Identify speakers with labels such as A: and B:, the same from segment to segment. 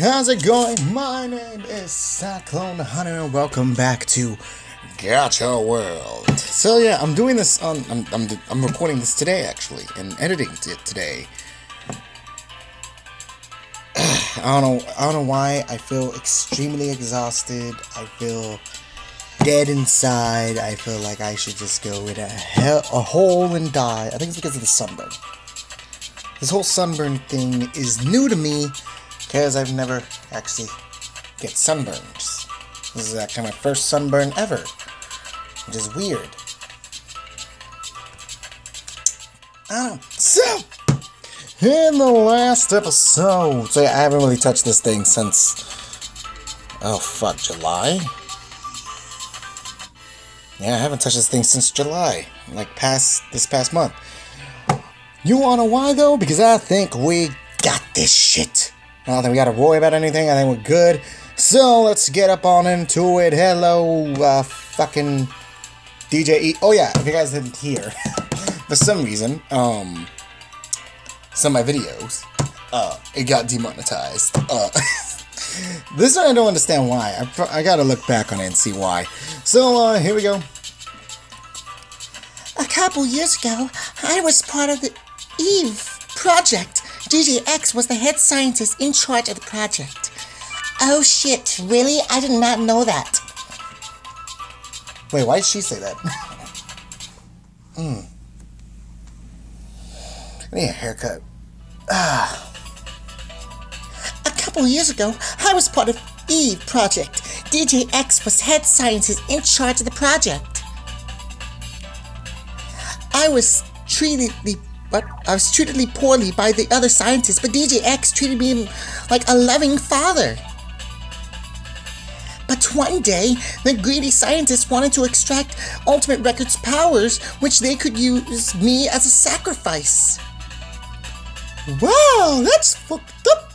A: how's it going? My name is Cyclone Hunter, and welcome back to Gacha World. So yeah, I'm doing this on. I'm I'm I'm recording this today actually, and editing it today. I don't know. I don't know why. I feel extremely exhausted. I feel dead inside. I feel like I should just go in a hell, a hole and die. I think it's because of the sunburn. This whole sunburn thing is new to me because I've never actually get sunburns. This is actually my first sunburn ever, which is weird. Oh, so in the last episode, so yeah, I haven't really touched this thing since oh fuck July. Yeah, I haven't touched this thing since July, like past this past month. You wanna why though? Because I think we got this shit. I don't think we gotta worry about anything. I think we're good. So let's get up on into it. Hello, uh, fucking DJ E. Oh yeah, if you guys didn't hear, for some reason, um, some of my videos, uh, it got demonetized. Uh, this one I don't understand why. I, I gotta look back on it and see why. So uh, here we go.
B: A couple years ago, I was part of the EVE project. DJX was the head scientist in charge of the project. Oh shit, really? I did not know that.
A: Wait, why did she say that? Hmm. I need a haircut. Ah.
B: A couple years ago, I was part of EVE project. DJX was head scientist in charge of the project. I was treated but I was treated poorly by the other scientists, but DJ X treated me like a loving father. But one day, the greedy scientists wanted to extract Ultimate Records powers, which they could use me as a sacrifice.
A: Wow, that's fucked up.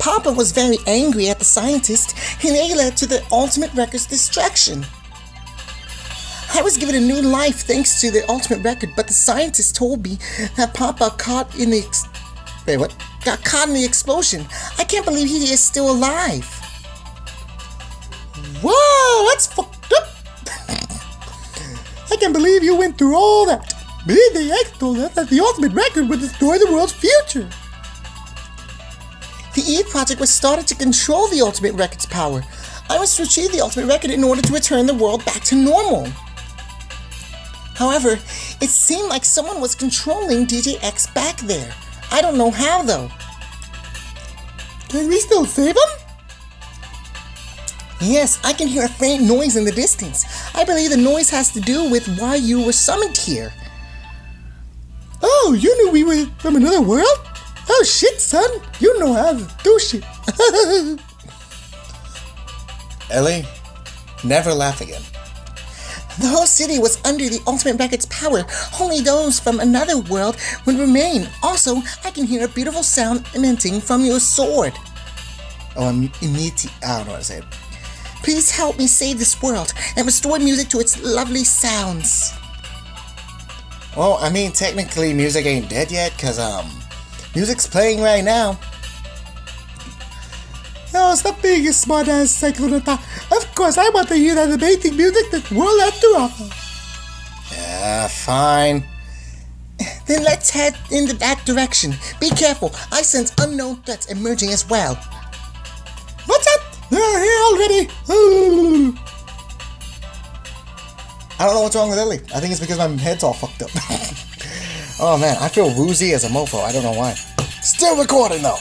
B: Papa was very angry at the scientists, and they led to the Ultimate Records destruction. I was given a new life thanks to the ultimate record, but the scientists told me that Papa caught in the ex- wait what got caught in the explosion. I can't believe he is still alive.
A: Whoa, that's fucked up. I can't believe you went through all that. Believe the X told us that the ultimate record would destroy the world's future.
B: The E project was started to control the ultimate record's power. I was to retrieve the ultimate record in order to return the world back to normal. However, it seemed like someone was controlling DJ X back there. I don't know how though.
A: Can we still save him?
B: Yes, I can hear a faint noise in the distance. I believe the noise has to do with why you were summoned here.
A: Oh, you knew we were from another world? Oh shit, son, you know how to do shit. Ellie, never laugh again.
B: The whole city was under the Ultimate Record's power. Only those from another world would remain. Also, I can hear a beautiful sound emitting from your sword.
A: Oh, I'm emiti- I don't know what to say.
B: Please help me save this world and restore music to its lovely sounds.
A: Well, I mean, technically, music ain't dead yet, cause um, music's playing right now. Oh, stop being a smart ass Cyclonata. Of course, I want to hear that amazing music that world has to offer. Yeah, fine.
B: Then let's head in that direction. Be careful, I sense unknown threats emerging as well.
A: What's up? They're here already. I don't know what's wrong with Ellie. I think it's because my head's all fucked up. oh man, I feel woozy as a mofo. I don't know why. Still recording though.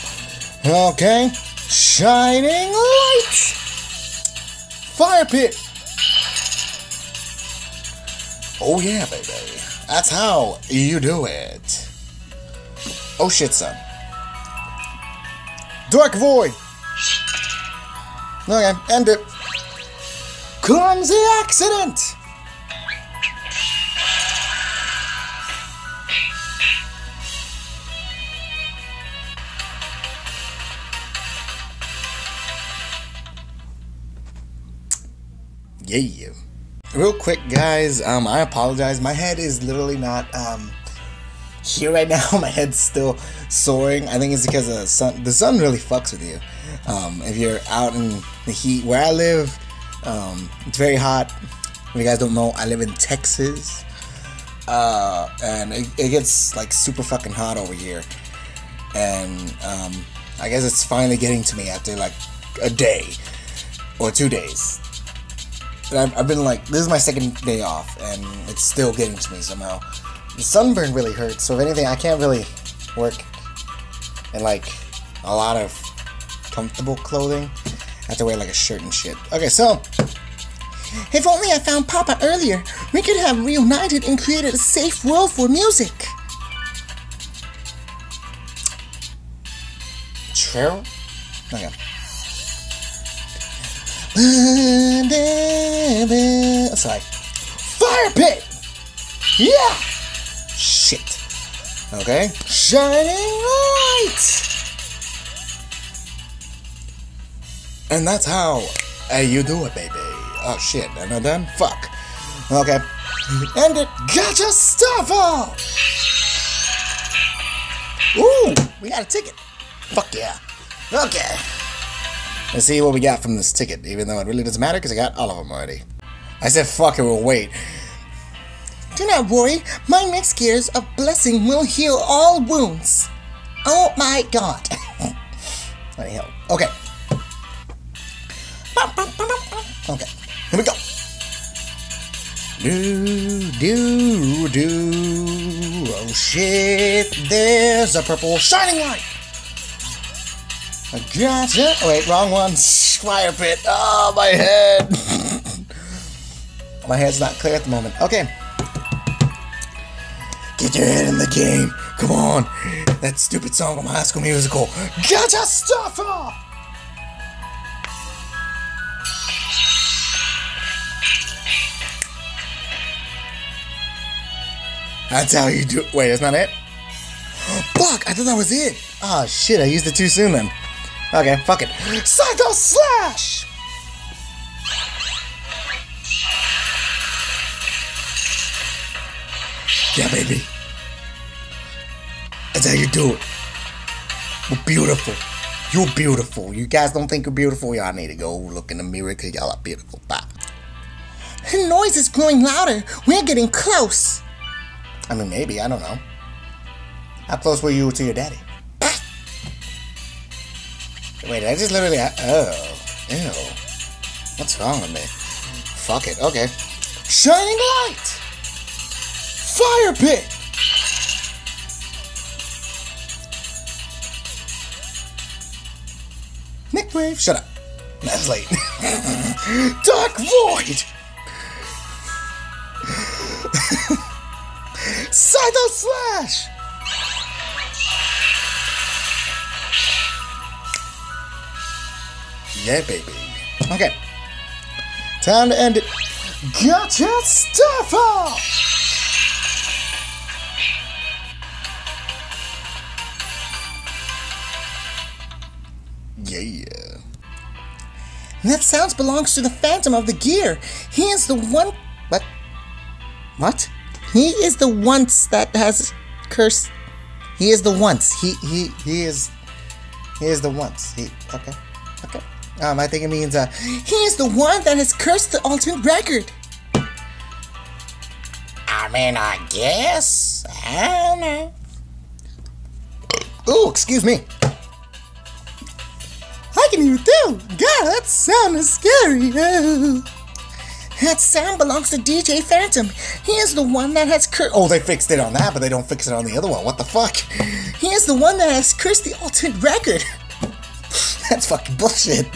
A: Okay. Shining light! Fire pit! Oh yeah, baby. That's how you do it. Oh shit, son. Dark Void! Okay, end it. Clumsy accident! Yeah. Real quick, guys. Um, I apologize. My head is literally not um here right now. My head's still soaring. I think it's because the sun. The sun really fucks with you. Um, if you're out in the heat, where I live, um, it's very hot. If you guys don't know, I live in Texas, uh, and it, it gets like super fucking hot over here. And um, I guess it's finally getting to me after like a day or two days. And I've, I've been like, this is my second day off, and it's still getting to me somehow. The sunburn really hurts, so if anything, I can't really work in like a lot of comfortable clothing. I have to wear like a shirt and shit. Okay, so
B: If only I found Papa earlier, we could have reunited and created a safe world for music.
A: true. Okay. Sorry. Fire pit. Yeah. Shit. Okay. Shining light. And that's how uh, you do it, baby. Oh shit. and then? Fuck. Okay. And it gotcha stuff off. Ooh, we got a ticket. Fuck yeah. Okay. Let's see what we got from this ticket, even though it really doesn't matter because I got all of them already. I said fuck it, we'll wait.
B: Do not worry, my next gears of blessing will heal all wounds. Oh my god.
A: let Anyhow, okay. Okay, here we go. Do, do, do. Oh shit, there's a purple shining light. I gotcha. Wait, wrong one. Fire pit. Oh, my head. my head's not clear at the moment. Okay. Get your head in the game. Come on. That stupid song from High School Musical. Gotcha stuffer! That's how you do it. Wait, that's not it? Fuck, I thought that was it. Oh shit, I used it too soon then. Okay, fuck it. Psycho Slash! Yeah, baby. That's how you do it. We're beautiful. You're beautiful. You guys don't think you're beautiful? Y'all need to go look in the mirror because y'all are beautiful. Bye.
B: The noise is growing louder. We're getting close.
A: I mean, maybe. I don't know. How close were you to your daddy? Wait, I just literally. Oh. Ew. What's wrong with me? Fuck it. Okay. Shining light! Fire pit! Nick Wave, shut up. That's late. Dark Void! Cytho Slash! Yeah, baby. Okay. Time to end it. Gotcha Stuffer! Yeah.
B: That sounds belongs to the Phantom of the Gear. He is the one. What? What? He is the once that has cursed.
A: He is the once. He he he is. He is the once. He okay. Okay. Um, I think it means uh.
B: He is the one that has cursed the ultimate record.
A: I mean, I guess. I don't know. Ooh, excuse me.
B: I can it too. God, that sound is scary. Oh. That sound belongs to DJ Phantom. He is the one that has cursed.
A: Oh, they fixed it on that, but they don't fix it on the other one. What the fuck?
B: He is the one that has cursed the ultimate record.
A: That's fucking bullshit.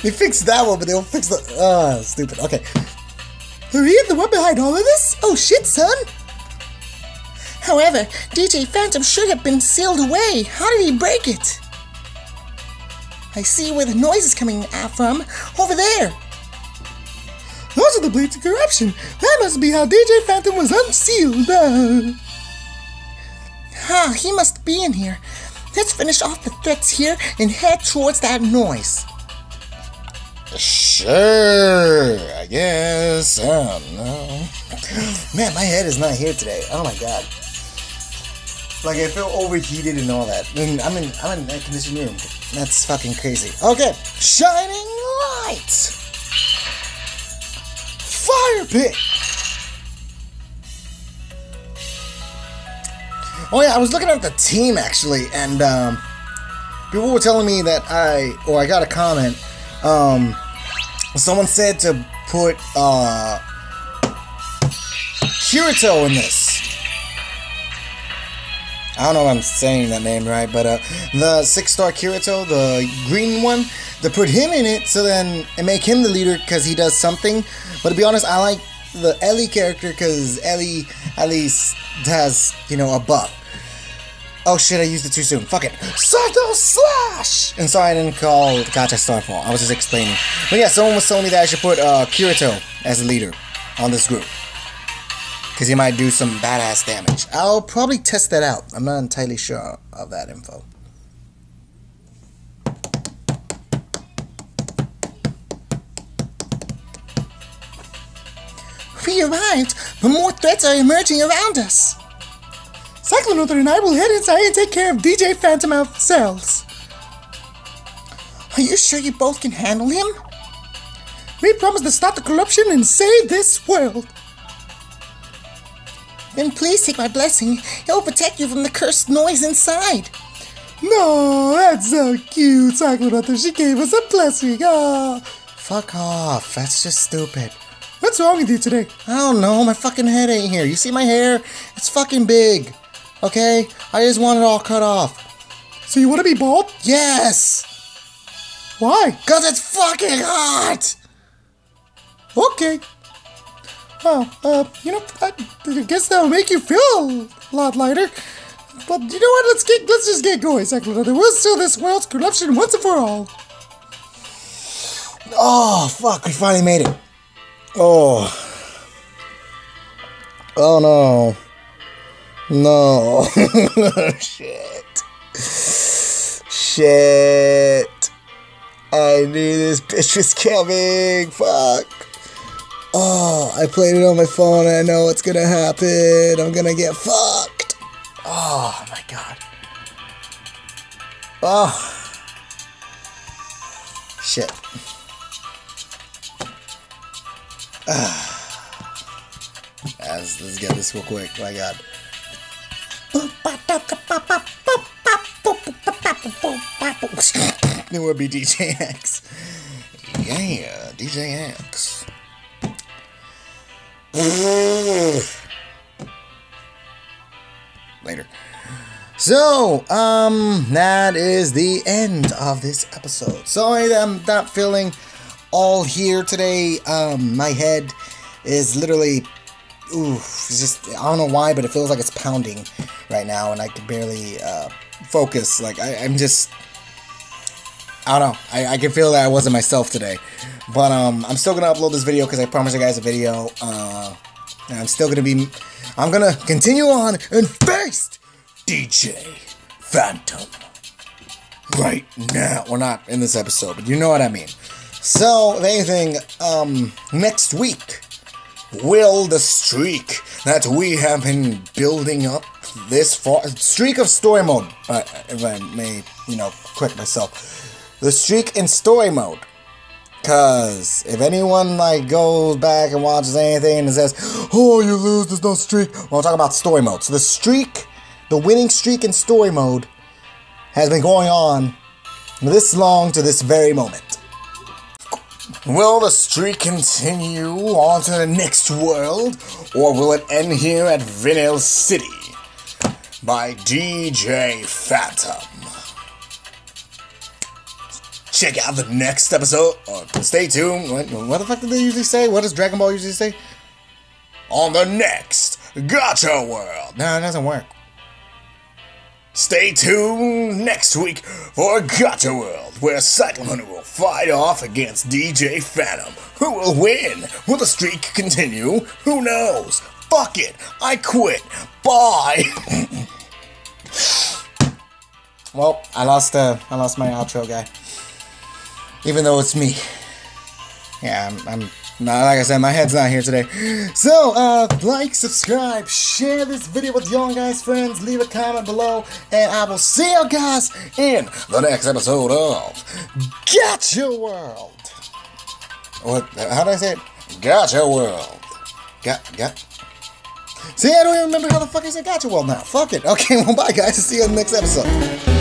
A: They fixed that one, but they don't fix the. Ah, stupid. Okay.
B: Are you the one behind all of this? Oh shit, son. However, DJ Phantom should have been sealed away. How did he break it? I see where the noise is coming from. Over there. Those are the blades of corruption. That must be how DJ Phantom was unsealed. Ah, he must be in here. Let's finish off the threats here and head towards that noise.
A: Sure, I guess. I don't know. Man, my head is not here today. Oh my god. Like I feel overheated and all that. I'm in I'm in an air conditioned room. That's fucking crazy. Okay, shining light. Fire pit. Oh yeah, I was looking at the team actually, and um, people were telling me that I or I got a comment. Um, someone said to put uh, Kirito in this. I don't know if I'm saying that name right, but uh, the six star Kirito, the green one, to put him in it so then and make him the leader because he does something. But to be honest, I like the Ellie character because Ellie at least has, you know, a buff. Oh shit, I used it too soon. Fuck it. Psycho Slash! And sorry I didn't call Gotcha Starfall. I was just explaining. But yeah, someone was telling me that I should put uh, Kirito as a leader on this group. Because he might do some badass damage. I'll probably test that out. I'm not entirely sure of that info.
B: We arrived, but more threats are emerging around us. Cyclone Luther and I will head inside and take care of DJ Phantom ourselves. Are you sure you both can handle him? We promise to stop the corruption and save this world. Then please take my blessing. Will protect you from the cursed noise inside. No, that's so cute, Cyclone Luther. She gave us a blessing. Ah.
A: Fuck off. That's just stupid.
B: What's wrong with you today?
A: I don't know. My fucking head ain't here. You see my hair? It's fucking big. Okay? I just want it all cut off.
B: So you want to be bald?
A: Yes!
B: Why?
A: Because it's fucking hot!
B: Okay. Well, uh, you know, I, I guess that'll make you feel a lot lighter. But you know what? Let's get let's just get going, Luther. We'll seal this world's corruption once and for all.
A: Oh, fuck. We finally made it. Oh. Oh no. No. Shit. Shit. I knew this bitch was coming. Fuck. Oh, I played it on my phone I know what's gonna happen. I'm gonna get fucked. Oh my god. Oh. Shit. Ah. Let's, let's get this real quick. My god. It would be DJ X. Yeah, DJ X. Later. So, um, that is the end of this episode. Sorry I'm not feeling all here today. Um, my head is literally, ooh, just, I don't know why, but it feels like it's pounding right now, and I can barely uh, focus. Like, I, I'm just, I don't know. I, I can feel that I wasn't myself today. But um, I'm still gonna upload this video because I promised you guys a video. Uh, and I'm still gonna be. I'm gonna continue on and face DJ Phantom right now. We're not in this episode, but you know what I mean. So, if anything, um, next week will the streak that we have been building up this far streak of story mode. Uh, if I may, you know, correct myself, the streak in story mode. Cause if anyone like goes back and watches anything and says, "Oh, you lose, there's no streak," well, I'm talking about story mode. So the streak, the winning streak in story mode, has been going on this long to this very moment. Will the streak continue on to the next world, or will it end here at Vinyl City by DJ Phantom? Check out the next episode, or stay tuned. What, what the fuck did they usually say? What does Dragon Ball usually say? On the next Gacha World. No, it doesn't work. Stay tuned next week for Gacha World, where Cyclone Hunter will fight off against DJ Phantom. Who will win? Will the streak continue? Who knows? Fuck it. I quit. Bye. well, I lost. Uh, I lost my outro guy. Even though it's me. Yeah, I'm, I'm Nah, like I said, my head's not here today. So, uh, like, subscribe, share this video with your guys' friends, leave a comment below, and I will see you guys in the next episode of Gotcha World. What? How did I say it? Gotcha World. Got, got. See, I don't even remember how the fuck I said Gotcha well now. Fuck it. Okay, well, bye, guys. See you in the next episode.